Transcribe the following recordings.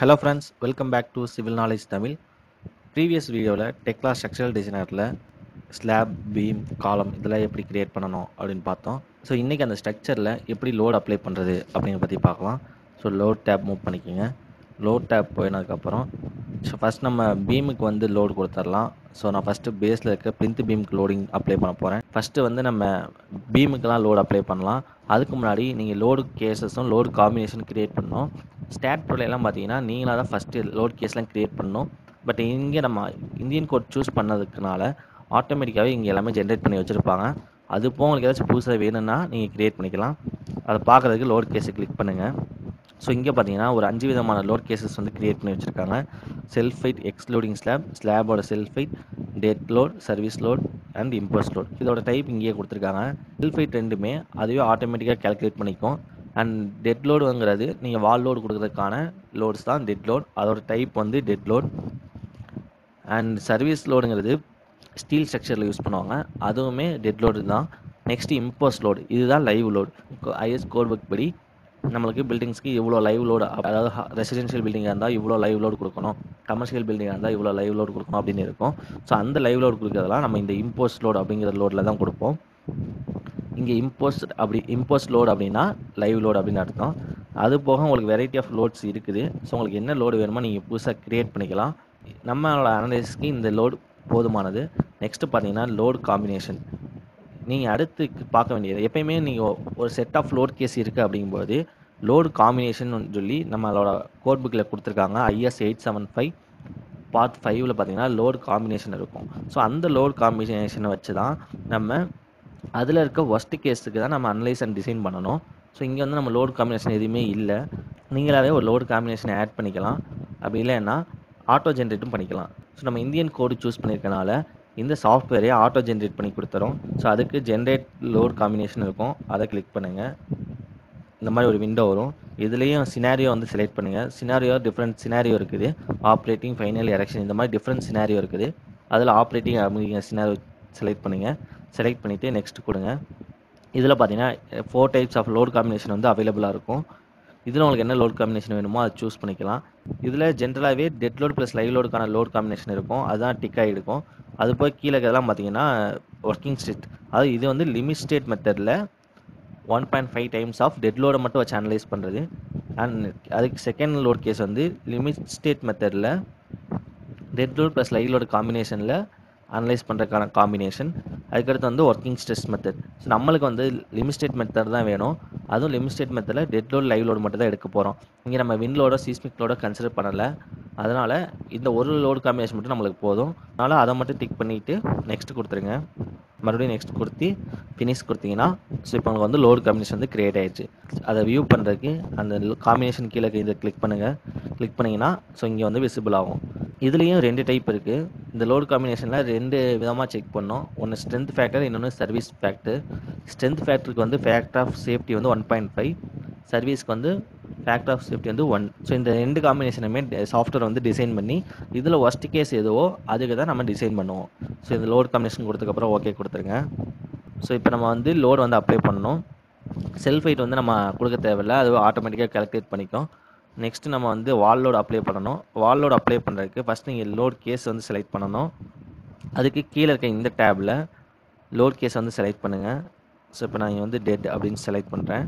Hello friends welcome back to civil knowledge Tamil previous வீடியோவில் Tekla structural டிசைனரில் slab beam column இதெல்லாம் எப்படி create பண்ணணும் அப்படின்னு பார்த்தோம். ஸோ இன்றைக்கி அந்த ஸ்ட்ரக்சரில் எப்படி லோட் அப்ளை பண்ணுறது அப்படிங்கிற பற்றி பார்க்கலாம். ஸோ லோட் டேப் மூவ் பண்ணிக்கோங்க. லோட் டேப் போயினதுக்கப்புறம் ஸோ ஃபஸ்ட் நம்ம பீமுக்கு வந்து லோடு கொடுத்துடலாம். ஸோ நான் ஃபஸ்ட்டு பேஸில் இருக்க பிரிண்ட் பீமுக்கு லோடிங் அப்ளை பண்ண போகிறேன் ஃபஸ்ட்டு வந்து நம்ம பீமுக்கெலாம் லோடு அப்ளை பண்ணலாம். அதுக்கு முன்னாடி நீங்கள் லோடு கேசஸும் லோடு காம்பினேஷன் க்ரியேட் பண்ணணும். ஸ்டாட் ப்ரோலாம் பார்த்தீங்கன்னா நீங்களாக தான் ஃபஸ்ட்டு லோடு கேஸ்லாம் க்ரியேட் பண்ணணும். பட் இங்கே நம்ம இந்தியன் கோட் சூஸ் பண்ணதுக்குனால ஆட்டோமேட்டிக்காகவே இங்கே எல்லாமே ஜென்ரேட் பண்ணி வச்சுருப்பாங்க. அது போக உங்களுக்கு ஏதாச்சும் புதுசாக வேணும்னா நீங்கள் க்ரியேட் பண்ணிக்கலாம். அதை பார்க்குறதுக்கு லோடு கேஸை கிளிக் பண்ணுங்கள் ஸோ இங்கே பார்த்தீங்கன்னா ஒரு அஞ்சு விதமான லோட் கேசஸ் வந்து க்ரியேட் பண்ணி வச்சுருக்காங்க. Self height excluding slab ஸ்லாபோட self weight dead load service load and impose load இதோட டைப் இங்கேயே கொடுத்துருக்காங்க. செல்ஃப் ஃபைட் ரெண்டுமே அதுவே ஆட்டோமேட்டிக்காக கேல்குலேட் பண்ணிக்கும். அண்ட் டெட் லோடுங்கிறது நீங்கள் வால் லோடு கொடுக்குறதுக்கான லோட்ஸ் தான் டெட் லோட் அதோட டைப் வந்து டெட் லோட் அண்ட் சர்வீஸ் லோடுங்கிறது ஸ்டீல் ஸ்ட்ரக்சரில் யூஸ் பண்ணுவாங்க. அதுவுமே டெட் லோடு தான். நெக்ஸ்ட்டு இம்போஸ் லோடு இதுதான் live load IS code book படி நம்மளுக்கு பில்டிங்ஸ்க்கு இவ்வளோ லைவ் லோடு அதாவது ரெசிடென்ஷியல் பில்டிங்காக இருந்தால் இவ்வளோ லைவ் லோடு கொடுக்கணும். கமர்ஷியல் பில்டிங்காக இருந்தால் இவ்வளோ லைவ் லோடு கொடுக்கணும் அப்படின்னு இருக்கும். ஸோ அந்த லைவ் லோடு கொடுக்குறதெல்லாம் நம்ம இந்த இம்போஸ் லோடு அப்படிங்கிற லோடில் தான் கொடுப்போம். இங்கே இம்போஸ் அப்படி இம்போஸ் லோடு அப்படின்னா லைவ் லோடு அப்படின்னு அர்த்தம். அது போக உங்களுக்கு வெரைட்டி ஆஃப் லோட்ஸ் இருக்குது. ஸோ உங்களுக்கு என்ன லோடு வேணுமோ நீங்கள் புதுசாக க்ரியேட் பண்ணிக்கலாம். நம்மளோட அனலைஸ்க்கு இந்த லோடு போதுமானது. நெக்ஸ்ட்டு பார்த்தீங்கன்னா லோடு காம்பினேஷன் நீங்கள் அடுத்து பார்க்க வேண்டியது எப்பயுமே நீங்கள் ஒரு செட் ஆஃப் லோட் கேஸ் இருக்குது அப்படிங்கும்போது லோடு காம்பினேஷன் சொல்லி நம்மளோட கோட் புக்கில் கொடுத்துருக்காங்க. IS eight seven five part ஃபைவ்ல பார்த்தீங்கன்னா லோடு காம்பினேஷன் இருக்கும். ஸோ அந்த லோடு காம்பினேஷனை வச்சு தான் நம்ம அதில் இருக்க ஒஸ்ட் கேஸுக்கு தான் நம்ம அனலைஸ் அண்ட் டிசைன் பண்ணணும். ஸோ இங்கே வந்து நம்ம லோடு காம்பினேஷன் எதுவுமே இல்லை. நீங்களாவே ஒரு லோடு காம்பினேஷனை ஆட் பண்ணிக்கலாம். அப்படி இல்லைன்னா ஆட்டோ ஜென்ரேட்டும் பண்ணிக்கலாம். ஸோ நம்ம இந்தியன் கோடு சூஸ் பண்ணியிருக்கனால இந்த சாஃப்ட்வேரே ஆட்டோ ஜென்ரேட் பண்ணி கொடுத்துரும் ஸோ அதுக்கு ஜென்ரேட் லோட் காம்பினேஷன் இருக்கும். அதை கிளிக் பண்ணுங்கள் இந்த மாதிரி ஒரு விண்டோ வரும். இதுலேயும் சினாரியோ வந்து செலக்ட் பண்ணுங்கள் சினாரியோ டிஃப்ரெண்ட் சினாரியோ இருக்குது. ஆப்ரேட்டிங் ஃபைனல் எரெக்ஷன் இந்த மாதிரி டிஃப்ரெண்ட் சினாரியோ இருக்குது. அதில் ஆப்ரேட்டிங் அப்படிங்கிற சினாரியோ செலக்ட் பண்ணுங்கள் செலக்ட் பண்ணிவிட்டு நெக்ஸ்ட் கொடுங்க. இதில் பார்த்தீங்கன்னா four types of load combination வந்து அவைலபிளாக இருக்கும். இதில் உங்களுக்கு என்ன லோட் காம்பினேஷன் வேணுமோ அதை சூஸ் பண்ணிக்கலாம். இதில் ஜென்ரலாகவே டெட் லோட் ப்ளஸ் லைவ் லோடுக்கான லோட் காம்பினேஷன் இருக்கும். அதுதான் டிக் ஆகிருக்கும் அது போய் கீழே இருக்கிறதெல்லாம் பார்த்தீங்கன்னா ஒர்க்கிங் ஸ்டேட் அது இது வந்து லிமிட் ஸ்டேட் மெத்தடில் one point five times of dead லோடை மட்டும் வச்சு அனலைஸ் பண்ணுறது அண்ட் அதுக்கு செகண்ட் லோட் கேஸ் வந்து லிமிட் ஸ்டேட் மெத்தடில் dead load plus live load காம்பினேஷனில் அனலைஸ் பண்ணுறதுக்கான காம்பினேஷன் அதுக்கடுத்து வந்து ஒர்க்கிங் ஸ்ட்ரெஸ் மெத்தட் ஸோ நம்மளுக்கு வந்து லிமிஸ்டேட் மெத்தட் தான் வேணும். அதுவும் லிமிஸ்டேட் மெத்தடில் டெட் லோட் லைவ் லோடு மட்டும் தான் எடுக்க போகிறோம் இங்கே நம்ம வின் லோடோ சீஸ்மிக் லோடோ கன்சிடர் பண்ணலை. அதனால் இந்த ஒரு லோடு காம்பினேஷன் மட்டும் நம்மளுக்கு போதும். அதனால் அதை மட்டும் டிக் பண்ணிவிட்டு நெக்ஸ்ட் கொடுத்துருங்க. மறுபடியும் நெக்ஸ்ட் கொடுத்து ஃபினிஷ் கொடுத்தீங்கன்னா ஸோ இப்போ உங்களுக்கு வந்து லோடு காம்பினேஷன் வந்து க்ரியேட் ஆயிடுச்சு அதை வியூ பண்ணுறதுக்கு அந்த காம்பினேஷன் கீழே இதை கிளிக் பண்ணுங்கள் கிளிக் பண்ணிங்கன்னா ஸோ இங்கே வந்து விசிபிள் ஆகும். இதுலேயும் ரெண்டு டைப் இருக்குது இந்த லோடு காம்பினேஷனில் ரெண்டு விதமாக செக் பண்ணோம். ஒன்று ஸ்ட்ரென்த் ஃபேக்டர் இன்னொன்று சர்வீஸ் ஃபேக்டர் ஸ்ட்ரென்த் ஃபேக்டருக்கு வந்து ஃபேக்டர் ஆஃப் சேஃப்டி வந்து ஒன் பாயிண்ட் ஃபைவ் சர்வீஸ்க்கு வந்து ஃபேக்டர் ஆஃப் சேஃப்டி வந்து ஒன் ஸோ இந்த ரெண்டு காம்பினேஷனுமே சாஃப்ட்வேர் வந்து டிசைன் பண்ணி இதில் ஒஸ்ட் கேஸ் எதுவோ அதுக்கு தான் நம்ம டிசைன் பண்ணுவோம். ஸோ இந்த லோடு காம்பினேஷன் கொடுத்ததுக்கப்புறம் ஓகே கொடுத்துருங்க. ஸோ இப்போ நம்ம வந்து லோடு வந்து அப்ளை பண்ணணும். செல்ஃப் ஹைட் வந்து நம்ம கொடுக்க தேவையில்ல. அது ஆட்டோமேட்டிக்காக கால்குலேட் பண்ணிக்கும். நெக்ஸ்ட்டு நம்ம வந்து வால் லோடு அப்ளை பண்ணணும். வால் லோடு அப்ளை பண்ணுறதுக்கு ஃபஸ்ட் நீங்கள் லோட் கேஸ் வந்து செலக்ட் பண்ணணும். அதுக்கு கீழே இருக்க இந்த டேபில் லோட் கேஸ் வந்து செலக்ட் பண்ணுங்கள் ஸோ இப்போ நான் இங்கே வந்து டெட் அப்படின்னு செலக்ட் பண்ணுறேன்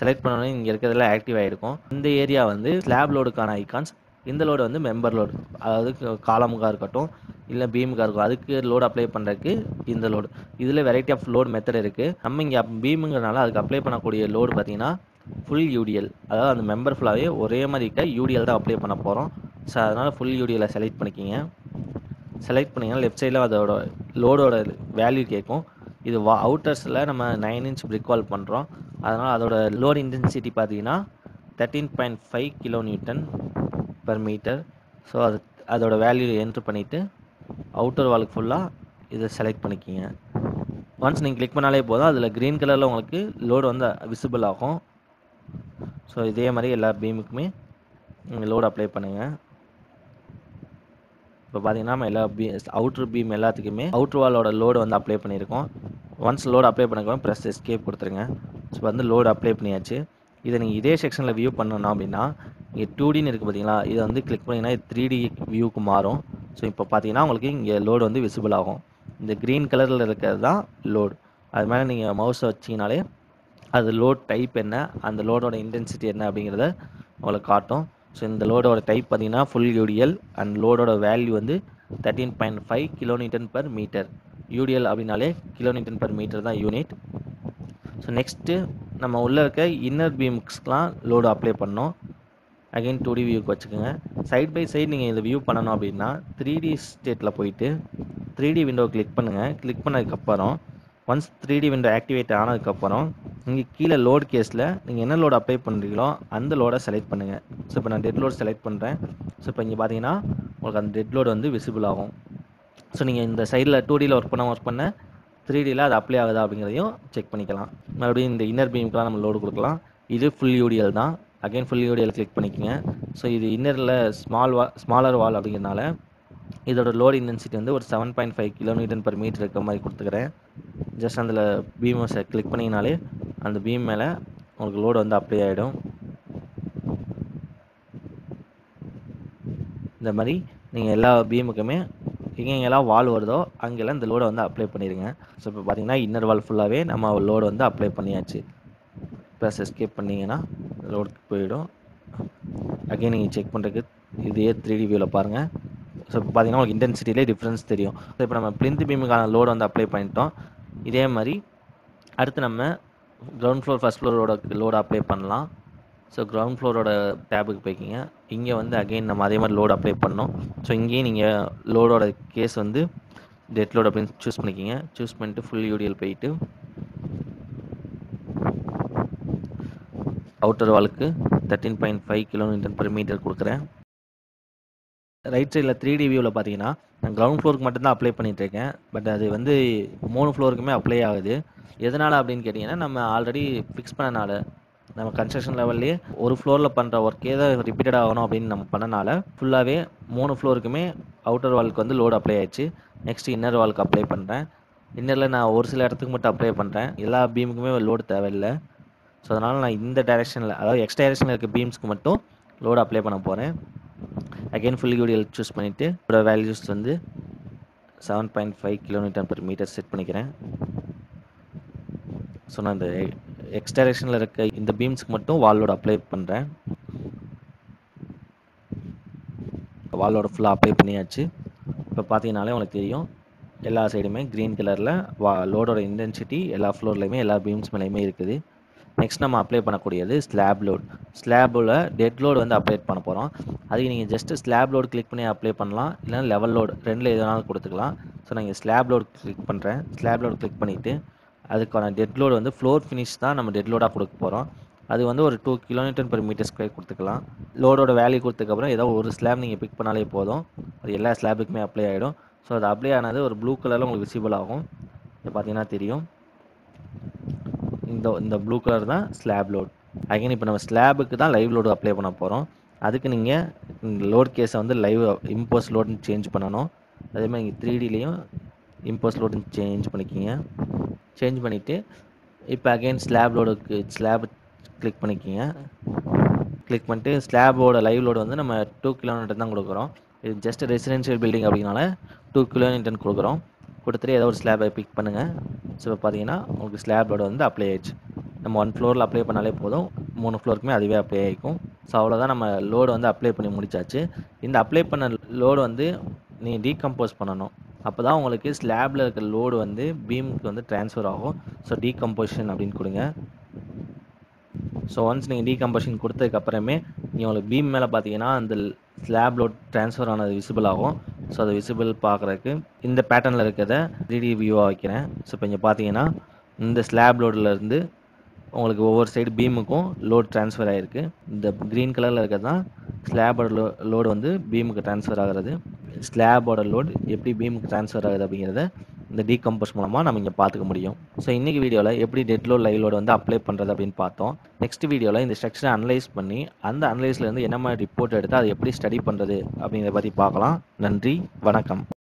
செலக்ட் பண்ணோன்னே இங்கே இருக்கிறதெல்லாம் ஆக்டிவ் ஆகிருக்கும் இந்த ஏரியா வந்து ஸ்லாப் லோடுக்கான ஐக்கான்ஸ் இந்த லோடு வந்து மெம்பர் லோடு அதாவது காலமுக்காக இருக்கட்டும் இல்லை பீமுக்காக இருக்கும் அதுக்கு லோடு அப்ளை பண்ணுறதுக்கு இந்த லோடு இதில் வெரைட்டி ஆஃப் லோடு மெத்தட் இருக்குது நம்ம இங்கே பீமுங்கிறனால அதுக்கு அப்ளை பண்ணக்கூடிய லோடு பார்த்திங்கன்னா ஃபுல் யூடிஎல் அதாவது அந்த மெம்பர் ஃபுல்லாகவே ஒரே மாதிரி இருக்க? யூடிஎல் தான் அப்ளை பண்ண போகிறோம் ஸோ அதனால் ஃபுல் யூடிஎலை செலக்ட் பண்ணிக்கிங்க. செலக்ட் பண்ணிங்கன்னா லெஃப்ட் சைடில் அதோட லோடோட வேல்யூ கேட்கும். இது வா அவுட்டர்ஸில் நம்ம நைன் இன்ச் பிரிக் வால் பண்ணுறோம் அதனால் அதோட லோட் இன்டென்சிட்டி பார்த்தீங்கன்னா thirteen point five kilo newton per metre so அது அதோட வேல்யூ என்ட்ரு பண்ணிவிட்டு அவுட்டர் வாலுக்கு ஃபுல்லாக இதை செலக்ட் பண்ணிக்கிங்க. ஒன்ஸ் நீங்கள் கிளிக் பண்ணாலே போதும். அதில் க்ரீன் கலரில் உங்களுக்கு லோடு வந்து விசிபிள் ஆகும். ஸோ இதே மாதிரி எல்லா பீமுக்குமே நீங்கள் லோடு அப்ளை பண்ணுங்கள் இப்போ பார்த்தீங்கன்னா நம்ம எல்லா பீ அவுட்ரு பீம் எல்லாத்துக்குமே அவுட்ரு வாலோட லோடு வந்து அப்ளை பண்ணியிருக்கோம். ஒன்ஸ் லோடு அப்ளை பண்ணக்கப்புறம் ப்ரெஸ் எஸ்கேப் கொடுத்துருங்க. ஸோ வந்து லோடு அப்ளை பண்ணியாச்சு. இதை நீங்கள் இதே செக்ஷனில் வியூ பண்ணணும் அப்படின்னா இங்கே டூ டின்னு இருக்குது பார்த்தீங்களா? இதை வந்து கிளிக் பண்ணிங்கன்னா த்ரீ டி வியூக்கு மாறும். ஸோ இப்போ பார்த்தீங்கன்னா உங்களுக்கு இங்கே லோடு வந்து விசிபிள் ஆகும். இந்த க்ரீன் கலரில் இருக்கிறது தான் லோடு அது மேலே நீங்கள் மவுஸை வச்சிங்கனாலே அது லோட் டைப் என்ன அந்த லோடோட இன்டென்சிட்டி என்ன அப்படிங்கிறத உங்களுக்கு காட்டும். ஸோ இந்த லோடோட டைப் பார்த்தீங்கன்னா ஃபுல் யூடிஎல் அண்ட் லோடோட வேல்யூ வந்து thirteen point five kilometre per metre UDL அப்படின்னாலே கிலோமீட்டர் பர் மீட்டர் தான் யூனிட் ஸோ நெக்ஸ்ட்டு நம்ம உள்ளே இருக்க இன்னர் பீம்ஸ்க்கெலாம் லோடு அப்ளை பண்ணோம் அகைன் டூ டி வியூக்கு வச்சுக்கோங்க. சைட் பை சைடு நீங்கள் இதை வியூ பண்ணணும் அப்படின்னா த்ரீ டி ஸ்டேட்டில் போயிட்டு த்ரீ டி விண்டோ கிளிக் பண்ணுங்கள் கிளிக் பண்ணதுக்கப்புறம் once three D window activate ஆனதுக்கப்புறம் இங்கே கீழே லோட் கேஸில் நீங்கள் என்ன லோடு அப்ளை பண்ணுறீங்களோ அந்த லோடை செலக்ட் பண்ணுங்கள் ஸோ இப்போ நான் டெட் லோட் செலக்ட் பண்ணுறேன் ஸோ இப்போ இங்கே பார்த்தீங்கன்னா உங்களுக்கு அந்த டெட் லோடு வந்து விசிபிள் ஆகும். ஸோ நீங்கள் இந்த சைடில் டூ டியில் ஒர்க் பண்ண ஒர்க் பண்ண த்ரீ டியில் அது அப்ளை ஆகுதா அப்படிங்கிறதையும் செக் பண்ணிக்கலாம். மறுபடியும் இந்த இன்னர் பீமுக்கெலாம் நம்ம லோடு கொடுக்கலாம். இது ஃபுல் யூடிஎல் தான். அகைன் ஃபுல் யூடிஎல் கிளிக் பண்ணிக்கோங்க. ஸோ இது இன்னரில் ஸ்மால் வா ஸ்மாலர் வால் அப்படிங்கிறனால இதோட லோடு இன்டென்சிட்டி வந்து ஒரு seven point five kilometre per metre இருக்க மாதிரி கொடுத்துக்கிறேன். ஜஸ்ட் அதில் பீமோஸை கிளிக் பண்ணிங்கனாலே அந்த பீம் மேலே உங்களுக்கு லோடு வந்து அப்ளை ஆகிடும் இந்த மாதிரி நீங்கள் எல்லா பீமுக்குமே எங்கெங்கெல்லாம் வால் வருதோ அங்கெல்லாம் இந்த லோடை வந்து அப்ளை பண்ணிடுங்க ஸோ இப்போ பார்த்தீங்கன்னா இன்னர் வால் ஃபுல்லாகவே நம்ம லோடு வந்து அப்ளை பண்ணியாச்சு. ப்ளஸ் எஸ்கேப் பண்ணிங்கன்னா லோடுக்கு போயிடும். அகைன் நீங்கள் செக் பண்ணுறதுக்கு இதே த்ரீ டி வியூவில் பாருங்கள் ஸோ இப்போ பார்த்தீங்கன்னா உங்களுக்கு இன்டென்சிட்டிலே டிஃப்ரென்ஸ் தெரியும். ஸோ இப்போ நம்ம பிளிந்த் பீமுக்கான லோடு வந்து அப்ளை பண்ணிட்டோம். இதே மாதிரி அடுத்து நம்ம கிரவுண்ட் ஃப்ளோர் ஃபஸ்ட் ஃப்ளோரோட லோடு அப்ளை பண்ணலாம். ஸோ கிரவுண்ட் ஃப்ளோரோட டேபுக்கு போய்க்கிங்க. இங்கே வந்து அகெயின் நம்ம அதே மாதிரி லோடு அப்ளை பண்ணோம். ஸோ இங்கேயும் நீங்கள் லோடோட கேஸ் வந்து டெட் லோட் அப்படின்னு சூஸ் பண்ணிக்கிங்க. சூஸ் பண்ணிட்டு ஃபுல் யூடிஎல் போயிட்டு outer வாலுக்கு thirteen point five kilometre per metre கொடுக்குறேன். ரைட் சைடில் த்ரீ டி வியூவில் பார்த்தீங்கன்னா நான் கிரவுண்ட் ஃப்ளோருக்கு மட்டும்தான் அப்ளை பண்ணிகிட்டு இருக்கேன். பட் அது வந்து மூணு ஃப்ளோருக்குமே அப்ளை ஆகுது. எதனால் அப்படின்னு கேட்டிங்கன்னா நம்ம ஆல்ரெடி ஃபிக்ஸ் பண்ணனால நம்ம கன்ஸ்ட்ரக்ஷன் லெவல்லே ஒரு ஃப்ளோரில் பண்ணுற ஒர்க்கே தான் ரிப்பீட்டட் ஆகணும் அப்படின்னு நம்ம பண்ணனால ஃபுல்லாகவே மூணு ஃப்ளோருக்குமே அவுட்டர் வால்க்கு வந்து லோடு அப்ளை ஆயிடுச்சு. நெக்ஸ்ட் இன்னர் வால்க்கு அப்ளை பண்ணுறேன் இன்னரில் நான் ஒரு சில இடத்துக்கு மட்டும் அப்ளை பண்ணுறேன் எல்லா பீமுக்குமே லோடு தேவையில்லை. ஸோ அதனால் நான் இந்த டைரெக்ஷனில் அதாவது எக்ஸ்ட் டைரெக்ஷனில் இருக்க பீம்ஸ்க்கு மட்டும் லோடு அப்ளை பண்ண போகிறேன் அகைன் ஃபுல் யூடிஎல் சூஸ் பண்ணிவிட்டு இதோட வேல்யூஸ் வந்து seven point five kilometre per metre set பண்ணிக்கிறேன். ஸோ நான் இந்த எக்ஸ் டைரக்ஷனில் இருக்க இந்த பீம்ஸ்க்கு மட்டும் வாலோட அப்ளை பண்ணுறேன் வாலோட ஃபுல்லாக அப்ளை பண்ணியாச்சு. இப்போ பார்த்தீங்கனாலே உங்களுக்கு தெரியும் எல்லா சைடுமே க்ரீன் கலரில் வா லோடோட இன்டென்சிட்டி எல்லா ஃப்ளோர்லேயுமே எல்லா பீம்ஸ் மேலேயுமே இருக்குது. நெக்ஸ்ட் நம்ம அப்ளை பண்ணக்கூடியது ஸ்லாப் லோட் ஸ்லாபில் டெட் லோடு வந்து அப்ளை பண்ண போகிறோம் அதுக்கு நீங்கள் ஜஸ்ட் ஸ்லாப் லோடு கிளிக் பண்ணி அப்ளை பண்ணலாம். இல்லைனா லெவல் லோடு ரெண்டில் எதுனாலும் கொடுத்துக்கலாம். ஸோ நான் இங்கே ஸ்லாப் லோடு கிளிக் பண்ணுறேன் ஸ்லாப் லோடு கிளிக் பண்ணிவிட்டு அதுக்கான டெட் லோடு வந்து ஃப்ளோர் ஃபினிஷ் தான் நம்ம டெட் லோடாக கொடுக்க போகிறோம் அது வந்து ஒரு two kilometre per metre square கொடுத்துக்கலாம். லோடோட வேல்யூ கொடுத்ததுக்கப்புறம் ஏதோ ஒரு ஸ்லாப் நீங்கள் பிக் பண்ணாலே போதும். அது எல்லா ஸ்லாபுக்குமே அப்ளை ஆகிடும் ஸோ அது அப்ளை ஆனது ஒரு ப்ளூ கலரில் உங்களுக்கு விசிபிள் ஆகும். இது பார்த்தீங்கன்னா தெரியும். இந்த இந்த ப்ளூ கலர் தான் ஸ்லாப் லோட் அகைன் இப்போ நம்ம ஸ்லாபுக்கு தான் லைவ் லோடு அப்ளை பண்ண போகிறோம் அதுக்கு நீங்கள் லோட் கேஸை வந்து லைவ் இம்போஸ் லோடுன்னு சேஞ்ச் பண்ணணும். அதே மாதிரி இங்கே த்ரீ டிலையும் இம்போஸ் லோடுன்னு சேஞ்ச் பண்ணிக்கிங்க. சேஞ்ச் பண்ணிவிட்டு இப்போ அகைன் ஸ்லாப் லோடுக்கு ஸ்லாப் கிளிக் பண்ணிக்கிங்க. கிளிக் பண்ணிட்டு ஸ்லாபோட லைவ் லோடு வந்து நம்ம டூ கிலோமீட்டர் தான் கொடுக்குறோம். இது ஜஸ்ட் ரெசிடென்ஷியல் பில்டிங் அப்படினால டூ கிலோமீட்டர் கொடுக்குறோம். கொடுத்துட்டு ஏதோ ஒரு ஸ்லாபை பிக் பண்ணுங்கள் ஸோ இப்போ பார்த்தீங்கன்னா உங்களுக்கு ஸ்லாபோட வந்து அப்ளை ஆயிடுச்சு. நம்ம ஒன் ஃப்ளோரில் அப்ளை பண்ணாலே போதும். மூணு ஃப்ளோருக்குமே அதுவே அப்ளை ஆகிக்கும் ஸோ அவ்வளோதான் நம்ம லோடு வந்து அப்ளை பண்ணி முடிச்சாச்சு. இந்த அப்ளை பண்ண லோடு வந்து நீங்கள் டீகம்போஸ் பண்ணணும். அப்போ தான் உங்களுக்கு ஸ்லாபில் இருக்கிற லோடு வந்து பீமுக்கு வந்து ட்ரான்ஸ்ஃபர் ஆகும். ஸோ டீகம்போசிஷன் அப்படின்னு கொடுங்க. ஸோ ஒன்ஸ் நீங்கள் டீகம்போஷன் கொடுத்ததுக்கப்புறமே நீங்கள் உங்களுக்கு பீம் மேலே பார்த்தீங்கன்னா அந்த ஸ்லாப் லோட் ட்ரான்ஸ்ஃபர் ஆனது விசிபிள் ஆகும். ஸோ அதை விசிபிள் பார்க்குறதுக்கு இந்த பேட்டர்னில் இருக்கிறத த்ரீடி வியூவாக வைக்கிறேன். ஸோ இப்போ இங்கே பார்த்தீங்கன்னா இந்த ஸ்லாப் லோடிலேருந்து உங்களுக்கு ஒவ்வொரு சைடு பீமுக்கும் லோட் ட்ரான்ஸ்ஃபர் ஆகிருக்கு இந்த க்ரீன் கலரில் இருக்கிறது தான் ஸ்லாபோட லோ லோடு வந்து பீமுக்கு ட்ரான்ஸ்ஃபர் ஆகிறது. ஸ்லாபோட லோடு எப்படி பீமுக்கு ட்ரான்ஸ்ஃபர் ஆகுது அப்படிங்கிறத இந்த டீகம்போஸ் மூலமாக நம்ம இங்கே பார்த்துக்க முடியும். ஸோ இன்றைக்கி வீடியோவில் எப்படி டெட் லோட் வந்து அப்ளை பண்ணுறது அப்படின்னு பார்த்தோம். நெக்ஸ்ட் வீடியோவில் இந்த ஸ்ட்ரக்சரை அனலைஸ் பண்ணி அந்த அனலைஸ்லேருந்து என்ன மாதிரி ரிப்போர்ட் எடுத்து அதை எப்படி ஸ்டடி பண்ணுறது அப்படிங்கிறத பற்றி பார்க்கலாம். நன்றி வணக்கம்.